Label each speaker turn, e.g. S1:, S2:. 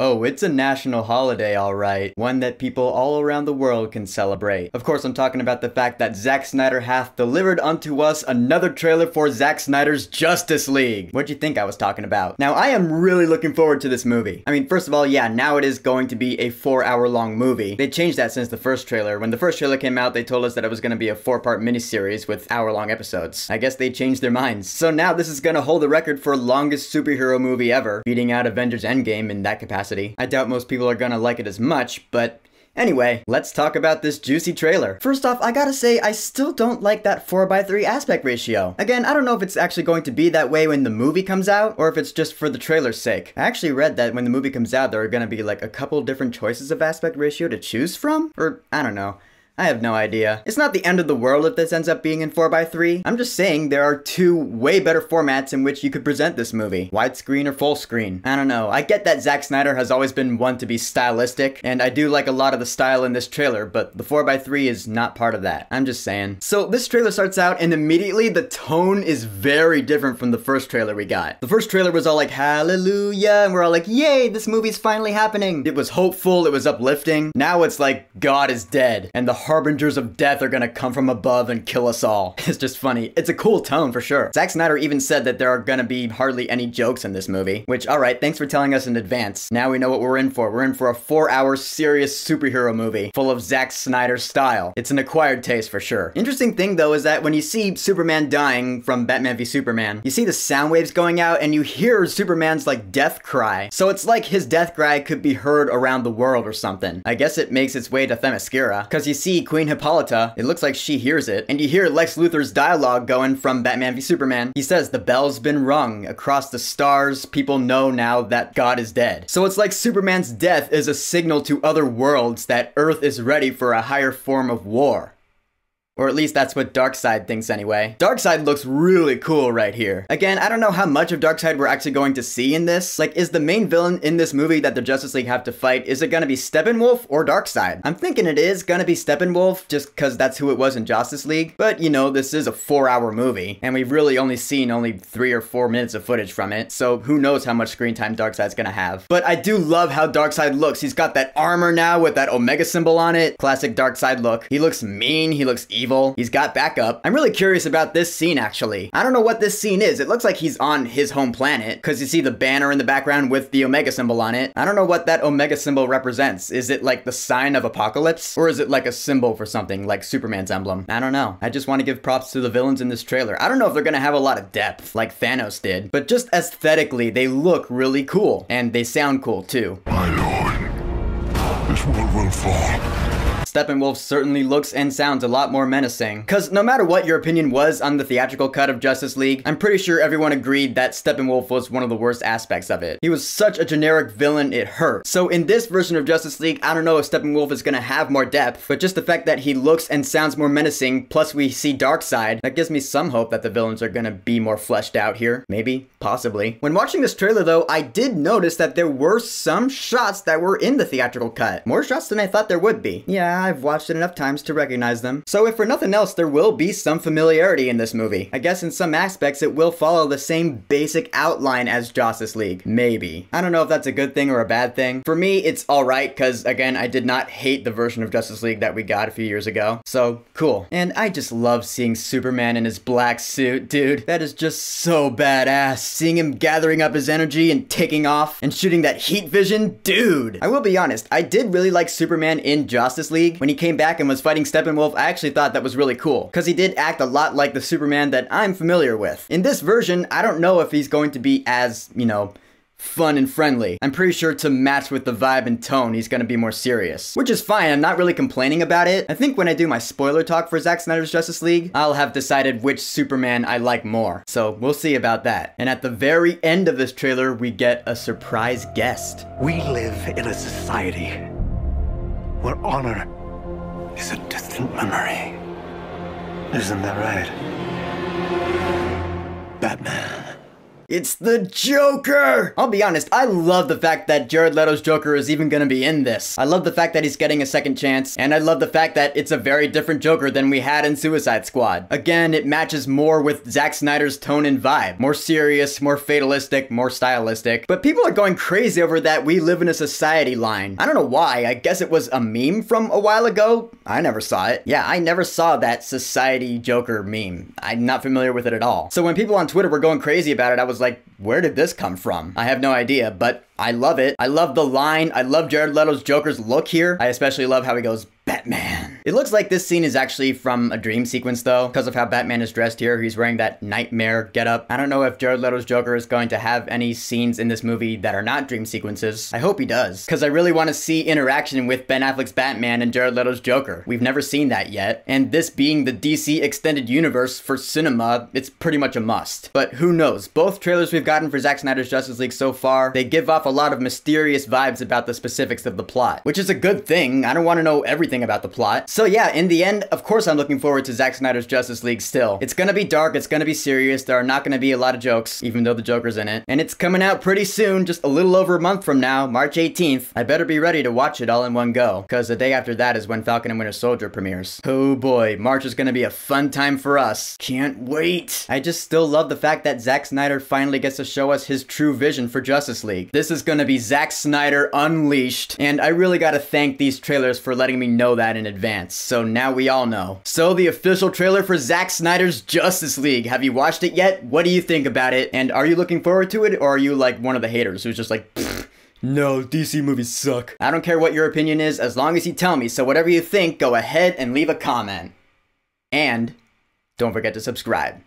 S1: Oh, it's a national holiday, alright. One that people all around the world can celebrate. Of course, I'm talking about the fact that Zack Snyder hath delivered unto us another trailer for Zack Snyder's Justice League. What'd you think I was talking about? Now, I am really looking forward to this movie. I mean, first of all, yeah, now it is going to be a four hour long movie. They changed that since the first trailer. When the first trailer came out, they told us that it was going to be a four part miniseries with hour long episodes. I guess they changed their minds. So now this is going to hold the record for longest superhero movie ever, beating out Avengers Endgame in that capacity capacity. I doubt most people are gonna like it as much, but Anyway, let's talk about this juicy trailer. First off, I gotta say, I still don't like that 4x3 aspect ratio. Again, I don't know if it's actually going to be that way when the movie comes out, or if it's just for the trailer's sake. I actually read that when the movie comes out, there are gonna be like a couple different choices of aspect ratio to choose from? Or, I don't know. I have no idea. It's not the end of the world if this ends up being in 4x3. I'm just saying there are two way better formats in which you could present this movie. Widescreen or full screen. I don't know. I get that Zack Snyder has always been one to be stylistic, and I do like a lot of the style in this trailer, but the 4x3 is not part of that. I'm just saying. So this trailer starts out and immediately the tone is very different from the first trailer we got. The first trailer was all like, hallelujah, and we're all like, yay, this movie's finally happening. It was hopeful, it was uplifting. Now it's like, God is dead, and the harbingers of death are gonna come from above and kill us all. It's just funny. It's a cool tone for sure. Zack Snyder even said that there are gonna be hardly any jokes in this movie, which, alright, thanks for telling us in advance. Now we know what we're in for. We're in for a four hour serious superhero movie full of Zack Snyder style. It's an acquired taste for sure. Interesting thing though is that when you see Superman dying from Batman v Superman, you see the sound waves going out and you hear Superman's like death cry. So it's like his death cry could be heard around the world or something. I guess it makes its way to Themyscira, because you see Queen Hippolyta, it looks like she hears it, and you hear Lex Luthor's dialogue going from Batman v Superman. He says, The bell's been rung. Across the stars, people know now that God is dead. So it's like Superman's death is a signal to other worlds that Earth is ready for a higher form of war. Or at least that's what Darkseid thinks anyway. Darkseid looks really cool right here. Again, I don't know how much of Darkseid we're actually going to see in this. Like, is the main villain in this movie that the Justice League have to fight, is it gonna be Steppenwolf or Darkseid? I'm thinking it is gonna be Steppenwolf, just cause that's who it was in Justice League. But, you know, this is a four hour movie, and we've really only seen only three or four minutes of footage from it, so who knows how much screen time Darkseid's gonna have. But I do love how Darkseid looks. He's got that armor now with that Omega symbol on it. Classic Darkseid look. He looks mean, he looks evil evil. He's got backup. I'm really curious about this scene actually. I don't know what this scene is. It looks like he's on his home planet because you see the banner in the background with the Omega symbol on it. I don't know what that Omega symbol represents. Is it like the sign of apocalypse? Or is it like a symbol for something like Superman's emblem? I don't know. I just want to give props to the villains in this trailer. I don't know if they're gonna have a lot of depth like Thanos did, but just aesthetically, they look really cool. And they sound cool too.
S2: My lord, this world will fall.
S1: Steppenwolf certainly looks and sounds a lot more menacing. Cause no matter what your opinion was on the theatrical cut of Justice League, I'm pretty sure everyone agreed that Steppenwolf was one of the worst aspects of it. He was such a generic villain, it hurt. So in this version of Justice League, I don't know if Steppenwolf is gonna have more depth, but just the fact that he looks and sounds more menacing, plus we see Darkseid, that gives me some hope that the villains are gonna be more fleshed out here. Maybe, possibly. When watching this trailer though, I did notice that there were some shots that were in the theatrical cut. More shots than I thought there would be. Yeah, I've watched it enough times to recognize them. So if for nothing else, there will be some familiarity in this movie. I guess in some aspects it will follow the same basic outline as Justice League. Maybe. I don't know if that's a good thing or a bad thing. For me, it's alright, because again, I did not hate the version of Justice League that we got a few years ago. So, cool. And I just love seeing Superman in his black suit, dude. That is just so badass. Seeing him gathering up his energy and taking off and shooting that heat vision, dude. I will be honest, I did really like Superman in Justice League. When he came back and was fighting Steppenwolf, I actually thought that was really cool, because he did act a lot like the Superman that I'm familiar with. In this version, I don't know if he's going to be as, you know, fun and friendly. I'm pretty sure to match with the vibe and tone, he's gonna be more serious. Which is fine, I'm not really complaining about it. I think when I do my spoiler talk for Zack Snyder's Justice League, I'll have decided which Superman I like more. So we'll see about that. And at the very end of this trailer, we get a surprise guest.
S3: We live in a society where honor is a distant memory. Isn't that right? Batman.
S1: It's the Joker! I'll be honest, I love the fact that Jared Leto's Joker is even gonna be in this. I love the fact that he's getting a second chance, and I love the fact that it's a very different Joker than we had in Suicide Squad. Again, it matches more with Zack Snyder's tone and vibe. More serious, more fatalistic, more stylistic. But people are going crazy over that we live in a society line. I don't know why, I guess it was a meme from a while ago. I never saw it. Yeah, I never saw that society Joker meme. I'm not familiar with it at all. So when people on Twitter were going crazy about it, I was like, where did this come from? I have no idea, but I love it. I love the line. I love Jared Leto's Joker's look here. I especially love how he goes, Batman. It looks like this scene is actually from a dream sequence though, because of how Batman is dressed here. He's wearing that nightmare getup. I don't know if Jared Leto's Joker is going to have any scenes in this movie that are not dream sequences. I hope he does, because I really want to see interaction with Ben Affleck's Batman and Jared Leto's Joker. We've never seen that yet, and this being the DC extended universe for cinema, it's pretty much a must. But who knows? Both trailers we've gotten for Zack Snyder's Justice League so far, they give off a lot of mysterious vibes about the specifics of the plot, which is a good thing. I don't want to know everything about the plot. So yeah, in the end, of course I'm looking forward to Zack Snyder's Justice League still. It's gonna be dark, it's gonna be serious, there are not gonna be a lot of jokes, even though the Joker's in it. And it's coming out pretty soon, just a little over a month from now, March 18th. I better be ready to watch it all in one go, because the day after that is when Falcon and Winter Soldier premieres. Oh boy, March is gonna be a fun time for us. Can't wait. I just still love the fact that Zack Snyder finally gets to show us his true vision for Justice League. This is gonna be Zack Snyder Unleashed, and I really gotta thank these trailers for letting me know that in advance, so now we all know. So the official trailer for Zack Snyder's Justice League, have you watched it yet? What do you think about it? And are you looking forward to it, or are you like one of the haters who's just like, no, DC movies suck. I don't care what your opinion is as long as you tell me, so whatever you think, go ahead and leave a comment. And don't forget to subscribe.